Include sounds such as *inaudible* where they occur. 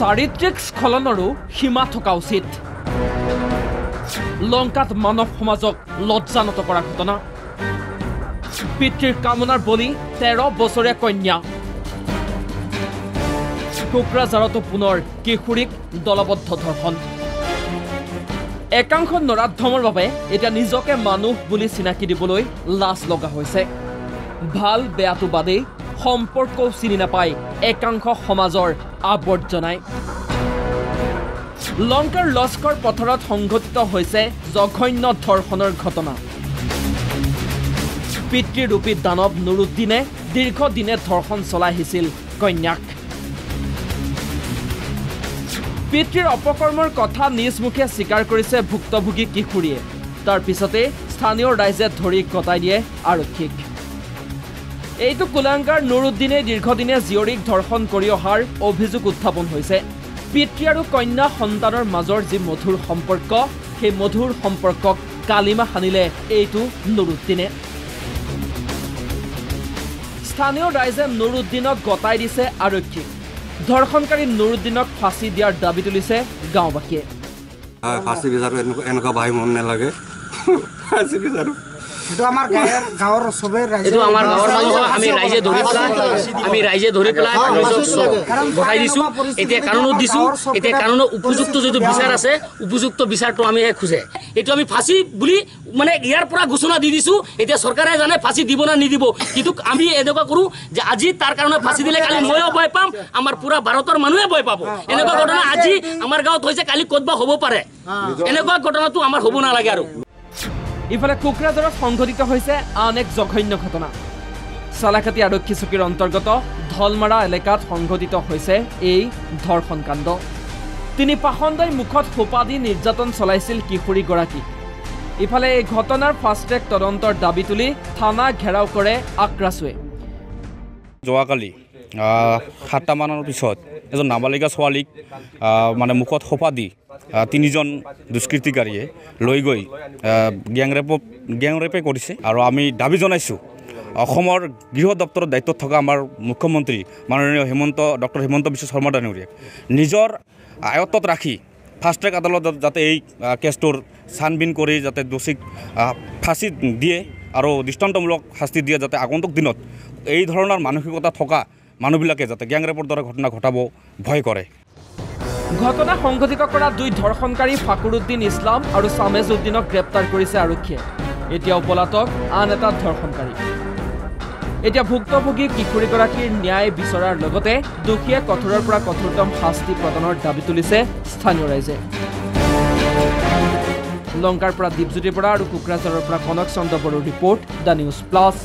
চাৰিত্ৰিক স্খলনৰো সীমা থকা উচিত। লংকাত মানৱ সমাজক লজ্জানত কৰা ঘটনা। পিতৃৰ কামনাৰ বলি তেৰ বছৰীয়া কন্যা। কোকৰাঝাৰতো পুনৰ কিশোৰীক দলবদ্ধ ধৰ্ষণ। একাংশ নৰাধমৰ বাবে এতিয়া নিজকে মানুহ বুলি চিনাকি দিবলৈ লাজ লগা হৈছে। ভাল বেয়াটো বাদেই সম্পৰ্কও চিনি নাপায় একাংশ সমাজৰ আৱৰ্জনাই লংকাৰ লস্কৰ পথাৰত সংঘটিত হৈছে জঘন্য ধৰ্ষণৰ ঘটনা। পিতৃৰূপী দানৱ নুৰুদ্দিনে দীৰ্ঘদিনে ধৰ্ষণ চলাই আহিছিল কন্যাক। পিতৃৰ অপকৰ্মৰ কথা নিজ মুখে স্বীকাৰ কৰিছে ভুক্তভোগী কিশোৰীয়ে। তাৰ পিছতে স্থানীয় ৰাইজে ধৰি কটাই দিয়ে আৰক্ষীক। এইটো কুলাংগাৰ নুৰুদ্দিনে দীৰ্ঘদিনে জীয়ৰীক ধৰ্ষণ কৰি অহাৰ অভিযোগ উত্থাপন হৈছে। পিতৃ আৰু কন্যা সন্তানৰ মাজৰ যি মধুৰ সম্পৰ্ক সেই মধুৰ সম্পৰ্কক কালিমা সানিলে এইটো নুৰুদ্দিনে। স্থানীয় ৰাইজে নুৰুদ্দিনক গতাই দিছে আৰক্ষীক। ধৰ্ষণকাৰী নুৰুদ্দিনক ফাঁচি দিয়াৰ দাবী তুলিছে গাঁওবাসীয়ে। এনেকুৱা ভাই মন নালাগে। *laughs* ফাঁচি বিচাৰোঁ। এইটো আমাৰ গাঁৱৰ গাঁৱৰ চবেই ৰাইজে এইটো আমাৰ গাঁৱৰ মানুহক আমি ৰাইজে ধৰি পেলাই আমি ৰাইজে ধৰি পেলাই ৰাইজক গতাই দিছোঁ। এতিয়া কানুনত দিছোঁ। এতিয়া কানুনৰ উপযুক্ত যিটো বিচাৰ আছে উপযুক্ত বিচাৰটো আমি খোজে। এইটো আমি ফাঁচি বুলি মানে ইয়াৰ পৰা ঘোষণা দি দিছোঁ। এতিয়া চৰকাৰে জানে ফাঁচি দিব না নিদিব। কিন্তু আমি এনেকুৱা কৰোঁ যে আজি তাৰ কাৰণে ফাঁচি দিলে কালি ময়ো ভয় পাম আমাৰ পুৰা ভাৰতৰ মানুহে ভয় পাব। এনেকুৱা ঘটনা আজি আমাৰ গাঁৱত হৈছে কালি ক'তবা হ'ব পাৰে। এনেকুৱা ঘটনাটো আমাৰ হ'ব নালাগে আৰু। ইফালে কোকৰাঝাৰত সংঘটিত হৈছে আন এক জঘন্য ঘটনা। চালাকাটি আৰক্ষী চকীৰ অন্তৰ্গত ধলমাৰা এলেকাত সংঘটিত হৈছে এই ধৰ্ষণ কাণ্ড। তিনি পাখণ্ডই মুখত সোপা দি নিৰ্যাতন চলাইছিল কিশোৰীগৰাকীক। ইফালে এই ঘটনাৰ ফাষ্ট ট্ৰেক তদন্তৰ দাবী তুলি থানা ঘেৰাও কৰে আক্ৰাছুৱে যোৱাকালি সাতটামানৰ পিছত এজন নাবালিকা ছোৱালীক মানে মুখত সোপা দি তিনিজন দুষ্কৃতিকাৰীয়ে লৈ গৈ আহ, গেংৰেপত গেংৰেপে কৰিছে আৰু আমি দাবী জনাইছোঁ অসমৰ গৃহ দপ্তৰৰ দায়িত্বত থকা আমাৰ মুখ্যমন্ত্ৰী মাননীয় হিমন্ত ডক্টৰ হিমন্ত বিশ্ব শৰ্মা ডাঙৰীয়াক নিজৰ আয়ত্তত ৰাখি ফাষ্ট ট্ৰেক আদালতত যাতে এই কেছটোৰ ছানবিন কৰি যাতে দোষীক ফাঁচি দিয়ে আৰু দৃষ্টান্তমূলক শাস্তি দিয়ে যাতে আগন্তুক দিনত এই ধৰণৰ মানসিকতা থকা মানুহবিলাকে যাতে গেংৰেপৰ দৰে ঘটনা ঘটাব ভয় কৰে। ঘটনা সংঘটিত কৰা দুই ধৰ্ষণকাৰী ফাকুৰুদ্দিন ইছলাম আৰু ছামেজ উদ্দিনক গ্ৰেপ্তাৰ কৰিছে আৰক্ষীয়ে। এতিয়াও পলাতক আন এটা ধৰ্ষণকাৰী। এতিয়া ভুক্তভোগী কিশোৰীগৰাকীৰ ন্যায় বিচৰাৰ লগতে দোষীয়ে কঠোৰৰ পৰা কঠোৰতম শাস্তি প্ৰদানৰ দাবী তুলিছে স্থানীয় ৰাইজে। লংকাৰ পৰা দীপজ্যোতিৰ পৰা আৰু কোকৰাঝাৰৰ পৰা কনক চন্দ্ৰ বড়োৰ ৰিপৰ্ট দ্য নিউজ প্লাছ।